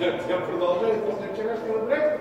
Я, продолжаю после вчерашнего драка?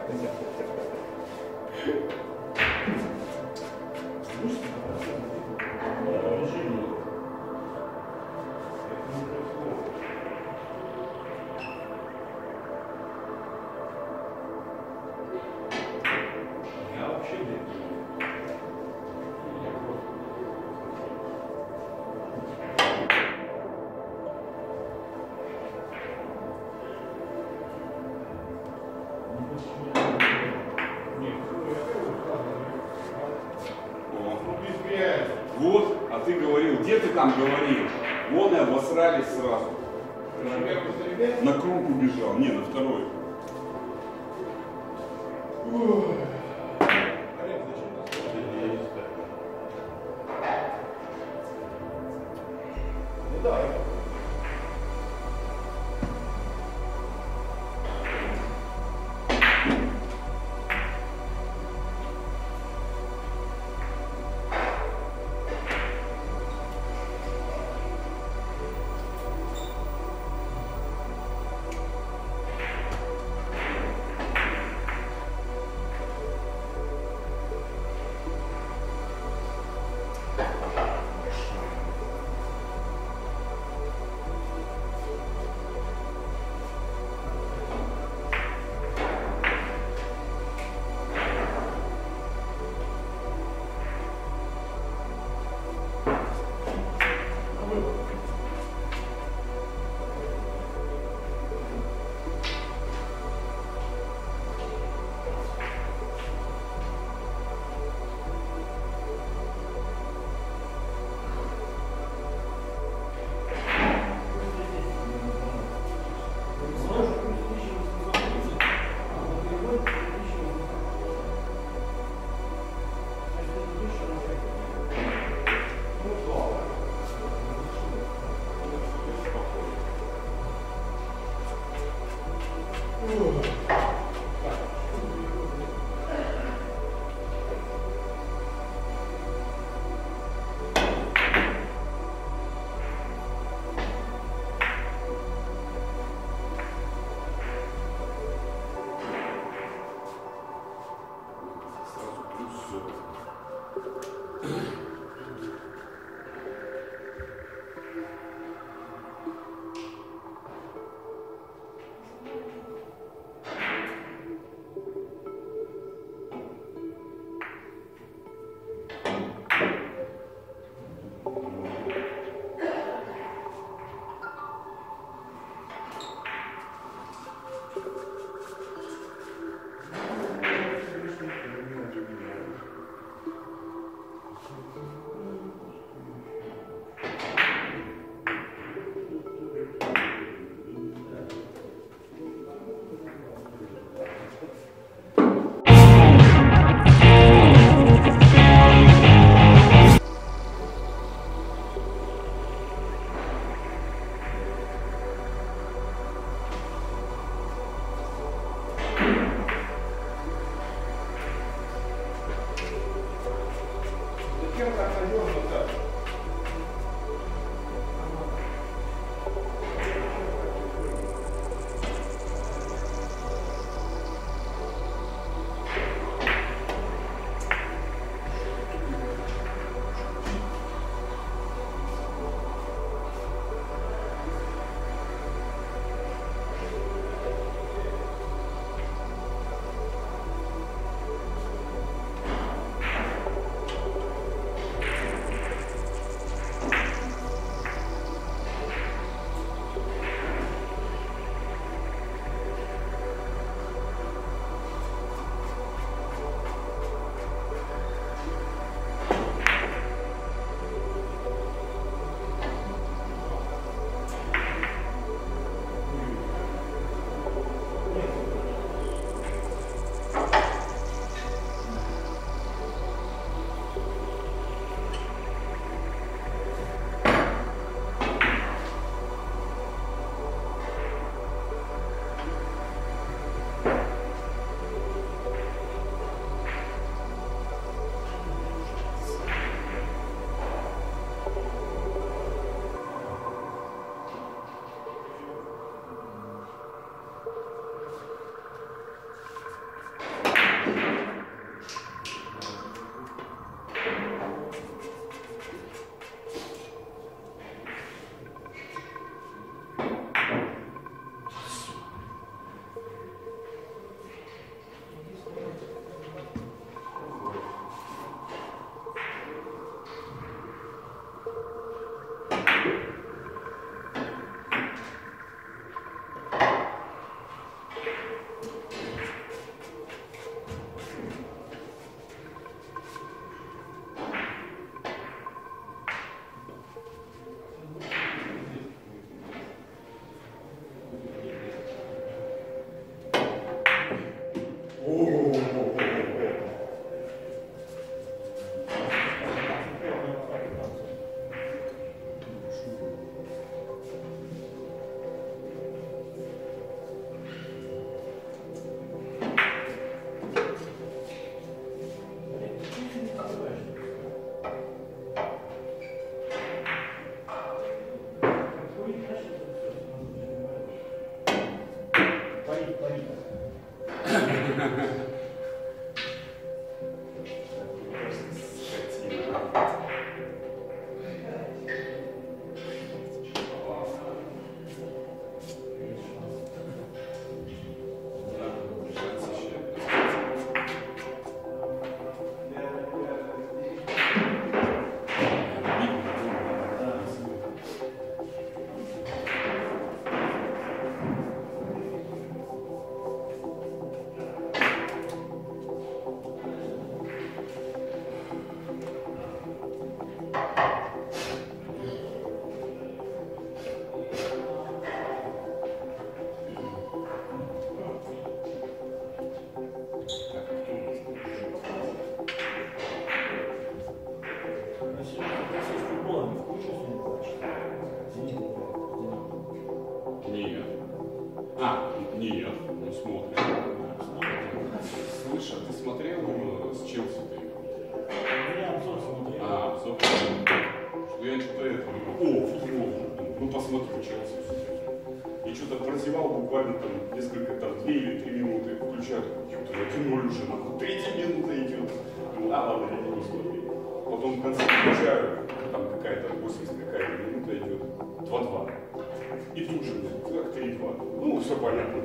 Ну, все понятно,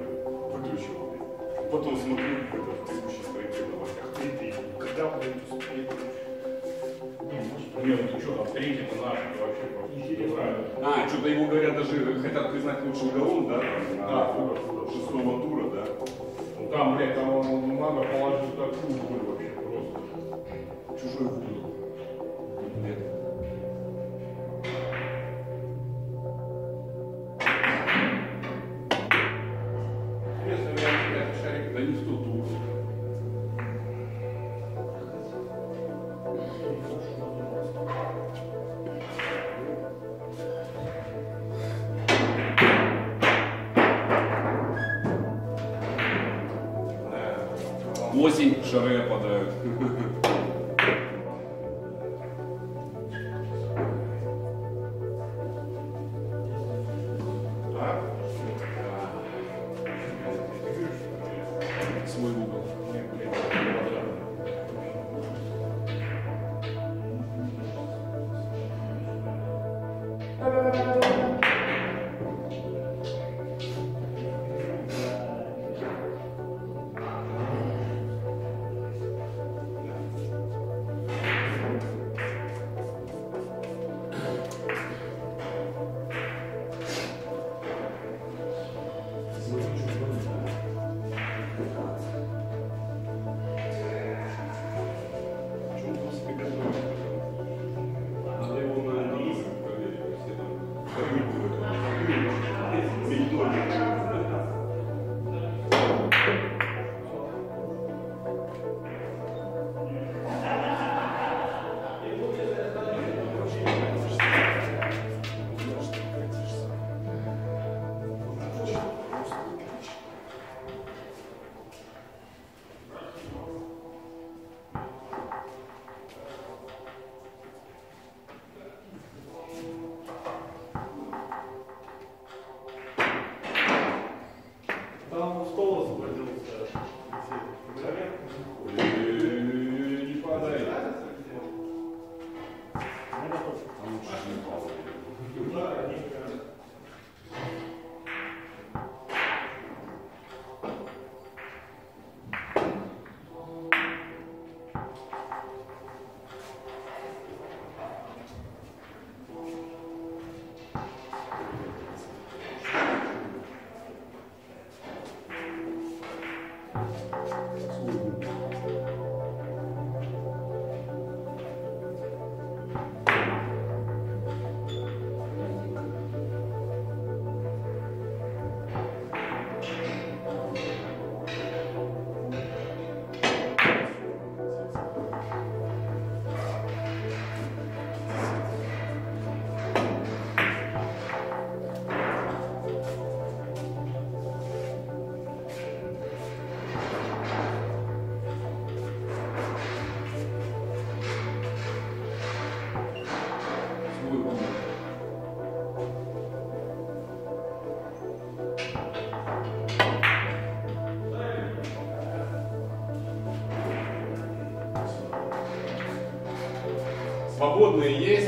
выключил. Потом смотрю, это тысячи страниц в новостях. Ты, ты, когда будет успех? Нет, ну что, третий третьего нашего вообще просто. А, что-то ему говорят, даже хотят признать лучшим голом, да? Да, фура, фура. Шестого тура, да? Ну там, блядь, там он много положил такую боль вообще просто. Чужой футбол c'aveva Свободные есть?